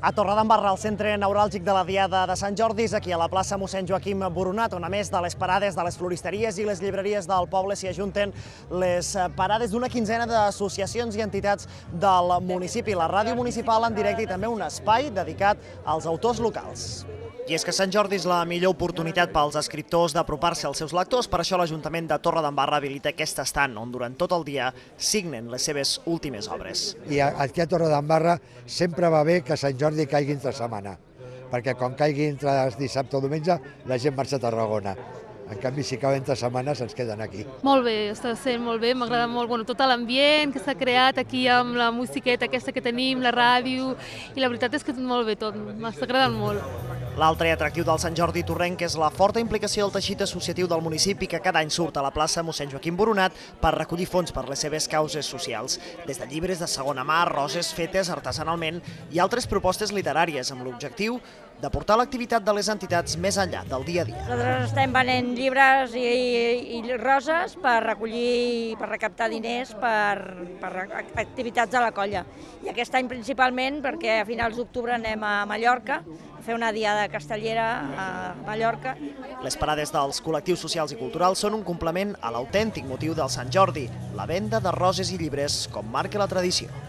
A Torredembarra, el centre neuràlgic de la Diada de Sant Jordi, és aquí a la plaça mossèn Joaquim Boronat, on a més de les parades de les floristeries i les llibreries del poble s'hi ajunten les parades d'una quinzena d'associacions i entitats del municipi. La ràdio municipal en directe i també un espai dedicat als autors locals. I és que Sant Jordi és la millor oportunitat pels escriptors d'apropar-se als seus lectors, per això l'Ajuntament de Torre d'Embarra habilita aquest estant, on durant tot el dia signen les seves últimes obres. I aquí a Torre d'Embarra sempre va bé que Sant Jordi caigui entre setmana, perquè quan caigui entre dissabte o diumenge la gent marxa a Tarragona. En canvi, si cau entre setmanes, ens queden aquí. Molt bé, està sent molt bé, m'agrada molt bueno, tot l'ambient que s'ha creat aquí amb la musiqueta aquesta que tenim, la ràdio, i la veritat és que tot molt bé tot, m'està agradant molt. L'altre atractiu del Sant Jordi Torrenc és la forta implicació del teixit associatiu del municipi que cada any surt a la plaça mossèn Joaquim Boronat per recollir fons per les seves causes socials, des de llibres de segona mà, roses fetes artesanalment i altres propostes literàries amb l'objectiu de portar l'activitat de les entitats més enllà del dia a dia. Nosaltres estem venent llibres i, i, i roses per recollir, per recaptar diners per, per activitats de la colla. I aquest any principalment perquè a finals d'octubre anem a Mallorca a fer una diada castellera a Mallorca. Les parades dels col·lectius socials i culturals són un complement a l'autèntic motiu del Sant Jordi, la venda de roses i llibres com marca la tradició.